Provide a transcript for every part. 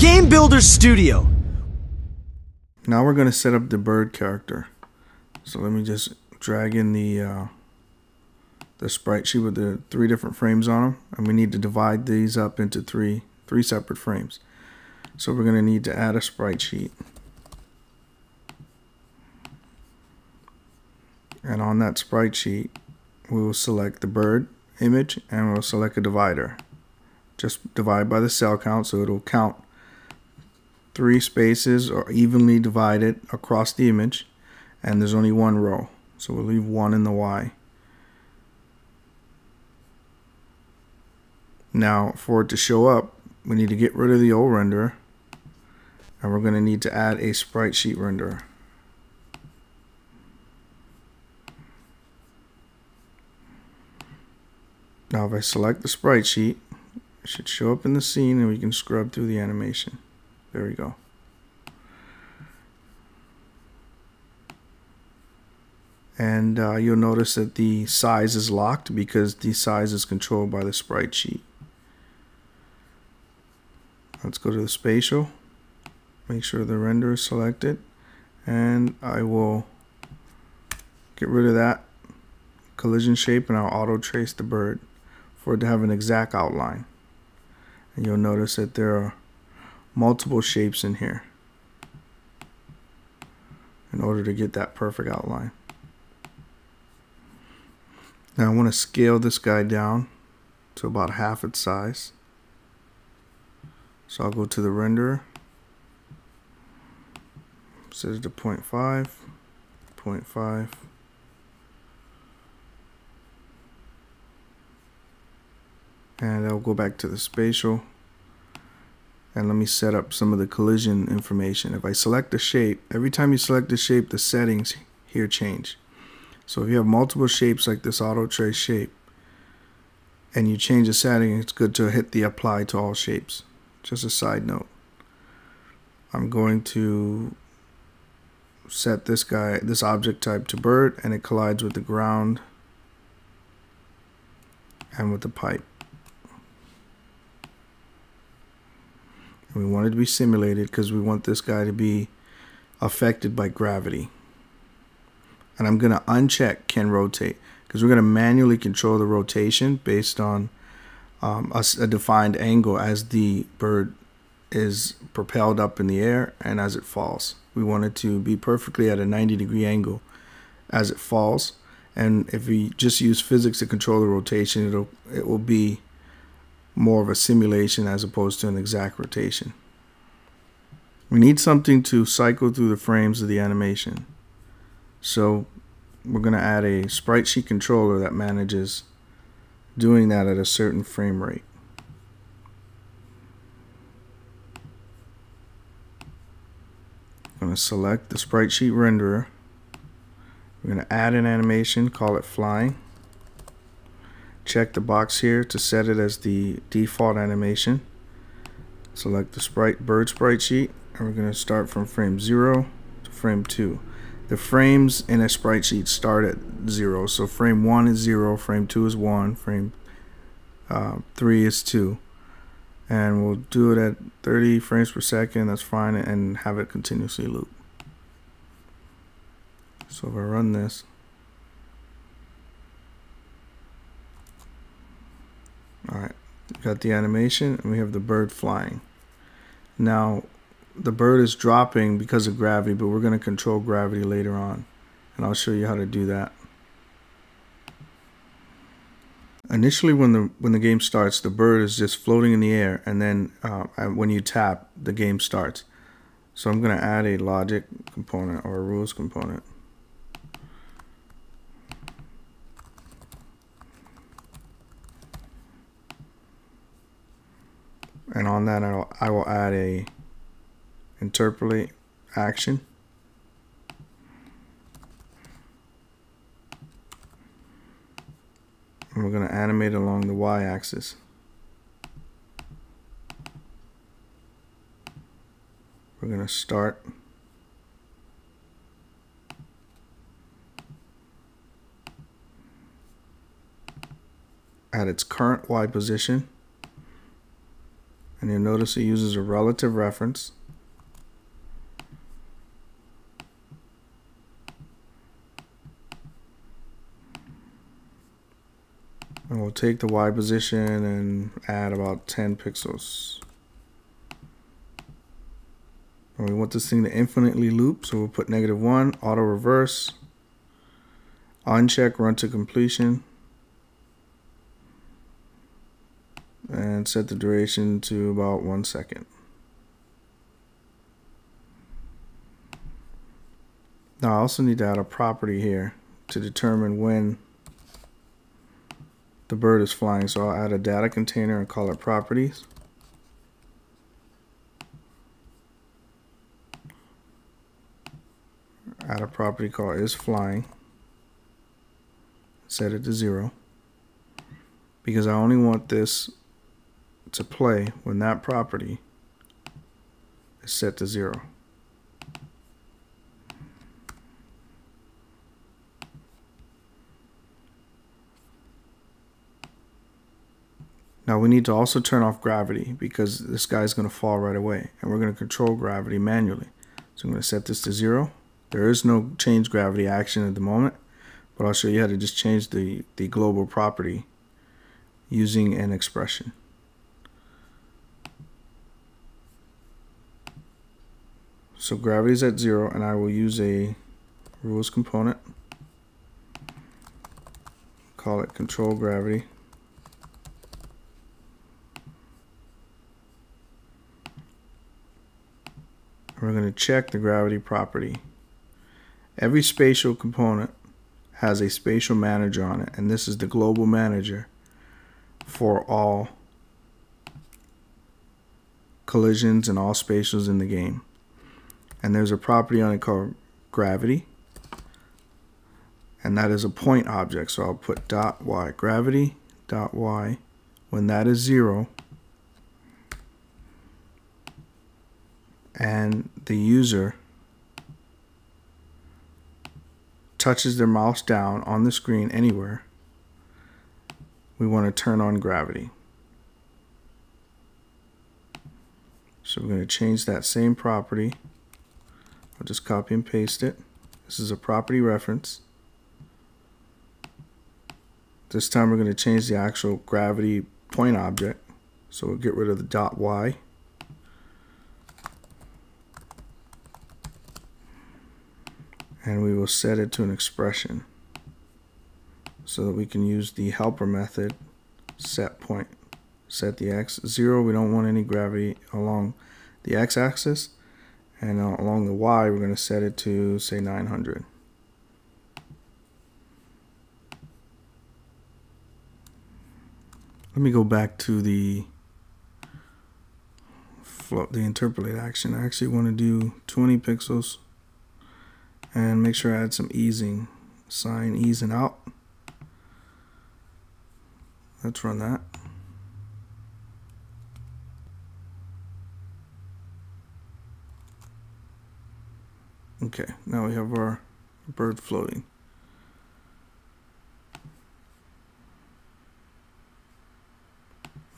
GameBuilder Studio. Now we're going to set up the bird character. So let me just drag in the uh, the sprite sheet with the three different frames on them. And we need to divide these up into three, three separate frames. So we're going to need to add a sprite sheet. And on that sprite sheet, we will select the bird image and we'll select a divider. Just divide by the cell count so it'll count three spaces are evenly divided across the image and there's only one row. So we'll leave one in the Y. Now for it to show up, we need to get rid of the old renderer and we're going to need to add a sprite sheet renderer. Now if I select the sprite sheet, it should show up in the scene and we can scrub through the animation. There we go. And uh, you'll notice that the size is locked because the size is controlled by the sprite sheet. Let's go to the spatial. Make sure the render is selected. And I will get rid of that collision shape and I'll auto trace the bird for it to have an exact outline. And you'll notice that there are multiple shapes in here in order to get that perfect outline. Now I want to scale this guy down to about half its size. So I'll go to the renderer, set it to 0 0.5, 0 0.5, and I'll go back to the spatial and let me set up some of the collision information. If I select the shape, every time you select the shape, the settings here change. So if you have multiple shapes like this auto trace shape and you change the setting, it's good to hit the apply to all shapes. Just a side note. I'm going to set this guy, this object type to bird and it collides with the ground and with the pipe. We want it to be simulated because we want this guy to be affected by gravity. And I'm going to uncheck can rotate because we're going to manually control the rotation based on um, a, a defined angle as the bird is propelled up in the air and as it falls. We want it to be perfectly at a 90 degree angle as it falls. And if we just use physics to control the rotation, it'll it will be more of a simulation as opposed to an exact rotation. We need something to cycle through the frames of the animation. So we're going to add a sprite sheet controller that manages doing that at a certain frame rate. I'm going to select the sprite sheet renderer. We're going to add an animation, call it flying check the box here to set it as the default animation. Select the sprite bird sprite sheet and we're going to start from frame 0 to frame 2. The frames in a sprite sheet start at 0. So frame 1 is 0, frame 2 is 1, frame uh, 3 is 2. And we'll do it at 30 frames per second, that's fine, and have it continuously loop. So if I run this, Alright, got the animation and we have the bird flying. Now, the bird is dropping because of gravity, but we're going to control gravity later on. And I'll show you how to do that. Initially, when the when the game starts, the bird is just floating in the air, and then uh, when you tap, the game starts. So I'm going to add a logic component or a rules component. And on that I'll, I will add a interpolate action. And we're going to animate along the y-axis. We're going to start at its current y position And you'll notice it uses a relative reference. And we'll take the Y position and add about 10 pixels. And we want this thing to infinitely loop, so we'll put negative 1, auto reverse, uncheck run to completion, and set the duration to about one second. Now I also need to add a property here to determine when the bird is flying. So I'll add a data container and call it properties. Add a property called is flying. Set it to zero. Because I only want this to play when that property is set to zero. Now we need to also turn off gravity because this guy is going to fall right away and we're going to control gravity manually. So I'm going to set this to zero. There is no change gravity action at the moment, but I'll show you how to just change the, the global property using an expression. So gravity is at zero and I will use a rules component. Call it control gravity. we're going to check the gravity property. Every spatial component has a spatial manager on it, and this is the global manager for all collisions and all spatials in the game. And there's a property on it called gravity, and that is a point object. So I'll put dot y, gravity dot y. When that is zero, and the user touches their mouse down on the screen anywhere, we want to turn on gravity. So we're going to change that same property. I'll just copy and paste it. This is a property reference. This time we're going to change the actual gravity point object. So we'll get rid of the dot y. and we will set it to an expression so that we can use the helper method set point set the x zero we don't want any gravity along the x-axis and uh, along the y we're going to set it to say 900 let me go back to the float the interpolate action. I actually want to do 20 pixels and make sure I add some easing sine easing out. Let's run that okay now we have our bird floating.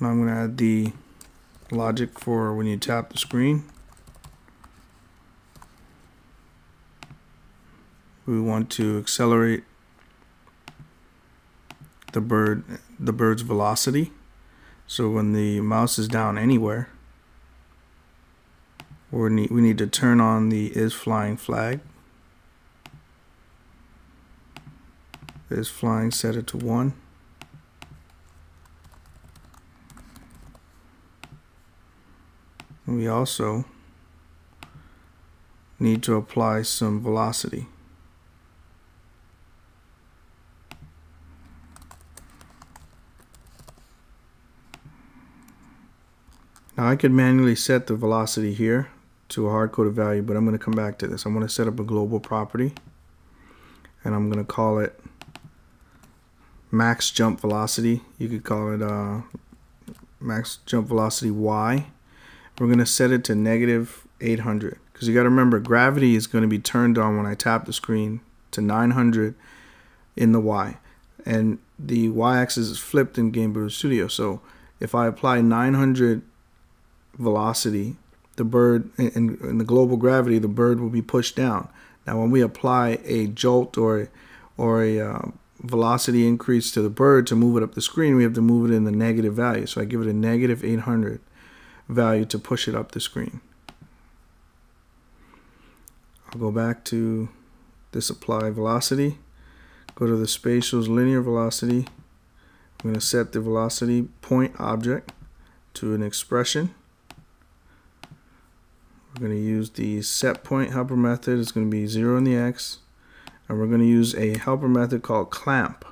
Now I'm going to add the logic for when you tap the screen. We want to accelerate the bird the bird's velocity. So when the mouse is down anywhere we need, we need to turn on the is flying flag. Is flying set it to 1 we also need to apply some velocity. Now I could manually set the velocity here to a hard-coded value, but I'm going to come back to this. I'm going to set up a global property, and I'm going to call it max jump velocity. You could call it uh, max jump velocity Y. We're going to set it to negative 800 because you got to remember gravity is going to be turned on when I tap the screen to 900 in the Y, and the Y-axis is flipped in GameBuilder Studio. So if I apply 900 velocity, the bird in, in the global gravity, the bird will be pushed down. Now, when we apply a jolt or or a uh, velocity increase to the bird to move it up the screen, we have to move it in the negative value. So I give it a negative 800 value to push it up the screen. I'll go back to this apply velocity, go to the spatial's linear velocity. I'm going to set the velocity point object to an expression. We're going to use the set point helper method. It's going to be 0 in the x. And we're going to use a helper method called clamp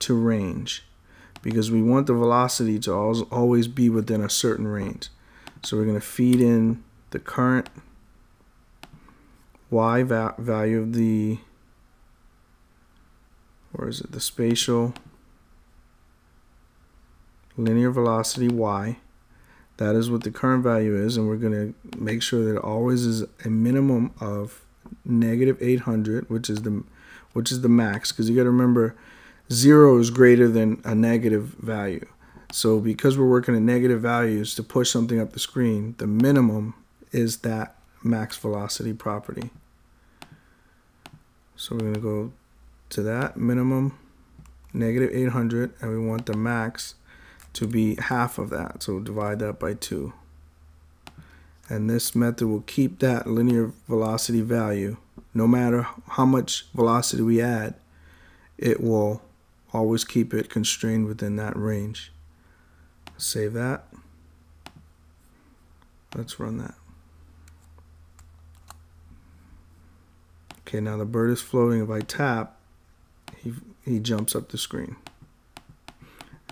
to range because we want the velocity to always be within a certain range. So we're going to feed in the current y va value of the, or is it, the spatial linear velocity y. That is what the current value is, and we're going to make sure that it always is a minimum of negative 800, which is the which is the max, because you got to remember, zero is greater than a negative value. So because we're working at negative values to push something up the screen, the minimum is that max velocity property. So we're going to go to that minimum, negative 800, and we want the max to be half of that. So divide that by 2. And this method will keep that linear velocity value. No matter how much velocity we add, it will always keep it constrained within that range. Save that. Let's run that. Okay, now the bird is floating. If I tap, he, he jumps up the screen.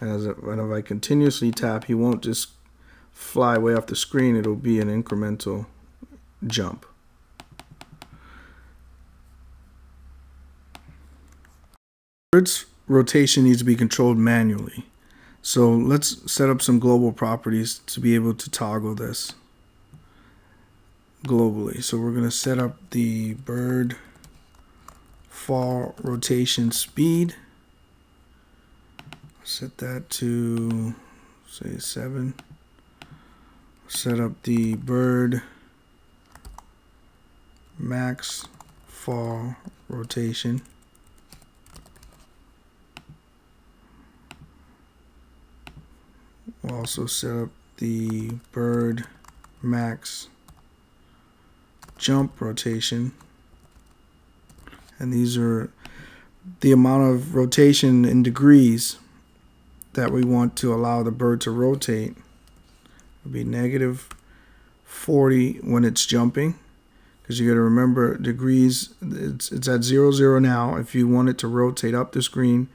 As and if I continuously tap, he won't just fly way off the screen. It'll be an incremental jump. Bird's rotation needs to be controlled manually. So let's set up some global properties to be able to toggle this globally. So we're going to set up the bird fall rotation speed. Set that to say 7. Set up the bird max fall rotation. We'll also set up the bird max jump rotation. And these are the amount of rotation in degrees that we want to allow the bird to rotate. It'll be negative 40 when it's jumping because you got to remember degrees it's, it's at zero zero now if you want it to rotate up the screen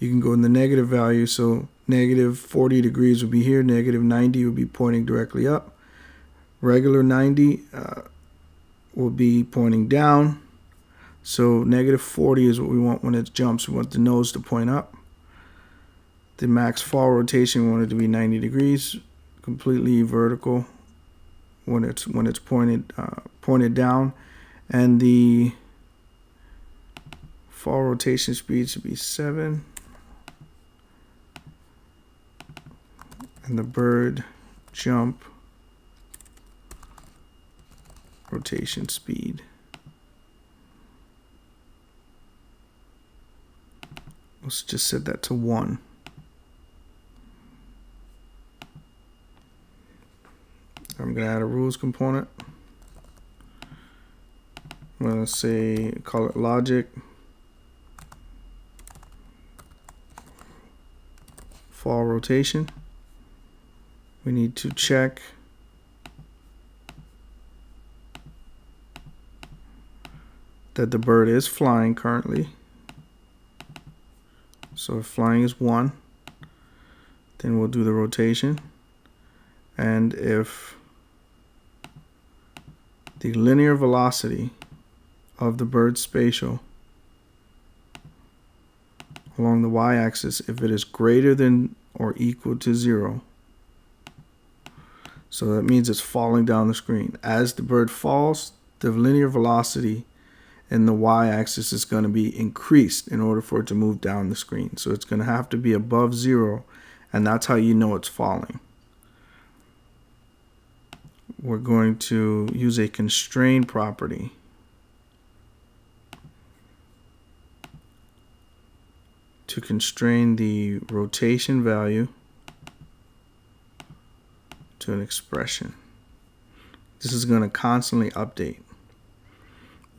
you can go in the negative value so negative 40 degrees would be here, negative 90 would be pointing directly up. Regular 90 uh, will be pointing down. So negative 40 is what we want when it jumps. We want the nose to point up. The max fall rotation we want it to be 90 degrees, completely vertical when it's when it's pointed uh, pointed down, and the fall rotation speed should be seven. and the bird jump rotation speed. Let's just set that to one. I'm going to add a rules component. I'm going to say, call it logic. Fall rotation we need to check that the bird is flying currently. So if flying is 1, then we'll do the rotation. And if the linear velocity of the bird's spatial along the y-axis, if it is greater than or equal to 0, so that means it's falling down the screen. As the bird falls, the linear velocity in the y-axis is going to be increased in order for it to move down the screen. So it's going to have to be above zero, and that's how you know it's falling. We're going to use a constraint property. to constrain the rotation value to an expression. This is going to constantly update.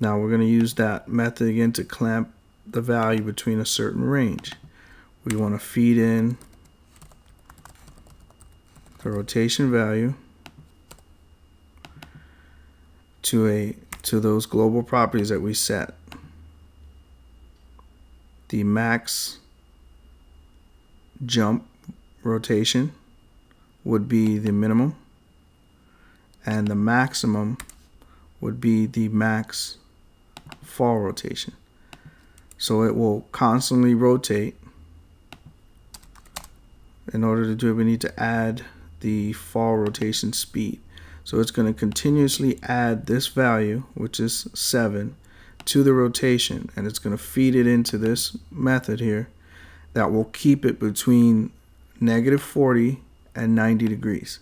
Now we're going to use that method again to clamp the value between a certain range. We want to feed in the rotation value to a to those global properties that we set. The max jump rotation would be the minimum and the maximum would be the max fall rotation. So it will constantly rotate. In order to do it, we need to add the fall rotation speed. So it's going to continuously add this value, which is 7, to the rotation. And it's going to feed it into this method here that will keep it between negative 40 and 90 degrees.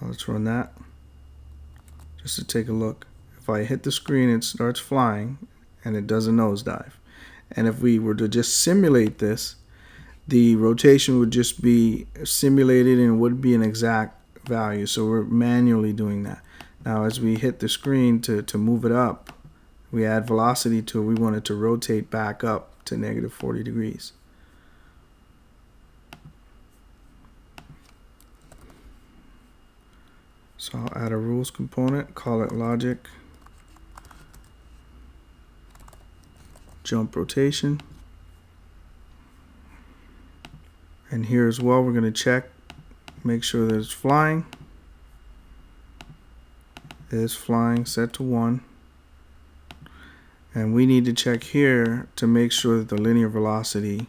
Let's run that just to take a look. If I hit the screen, it starts flying and it does a nosedive. And if we were to just simulate this, the rotation would just be simulated and would be an exact value. So we're manually doing that. Now as we hit the screen to, to move it up, we add velocity to it. We want it to rotate back up to negative 40 degrees. So I'll add a rules component, call it logic, jump rotation. And here as well, we're going to check, make sure that it's flying. It is flying, set to 1. And we need to check here to make sure that the linear velocity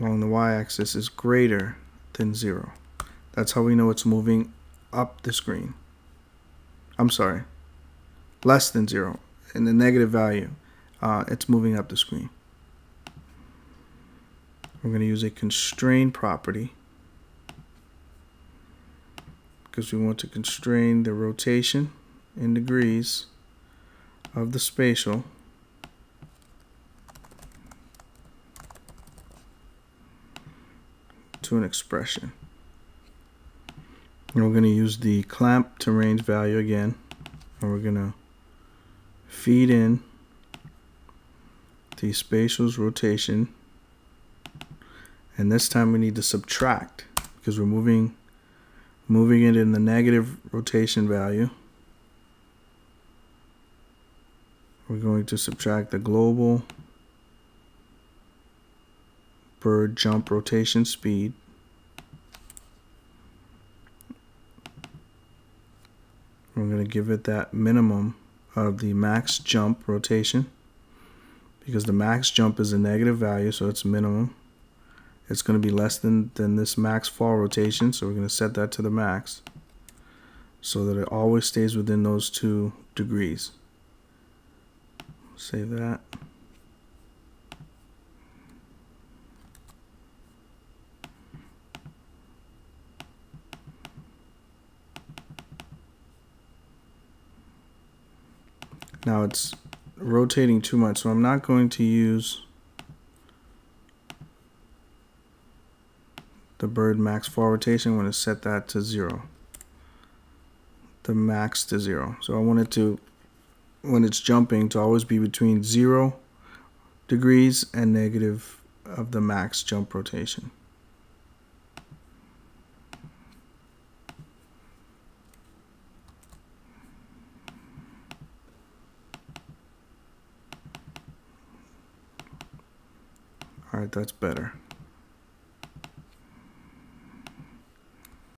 along the y-axis is greater than 0. That's how we know it's moving up the screen. I'm sorry, less than 0 in the negative value uh, it's moving up the screen. We're going to use a constrain property because we want to constrain the rotation in degrees of the spatial to an expression. And we're going to use the clamp to range value again. And we're going to feed in the spatial's rotation and this time we need to subtract because we're moving moving it in the negative rotation value we're going to subtract the global bird jump rotation speed we're going to give it that minimum of the max jump rotation because the max jump is a negative value, so it's minimum. It's going to be less than, than this max fall rotation, so we're going to set that to the max so that it always stays within those two degrees. Save that. Now it's rotating too much, so I'm not going to use the bird max fall rotation. I'm going to set that to zero. The max to zero. So I want it to, when it's jumping, to always be between zero degrees and negative of the max jump rotation. All right, that's better.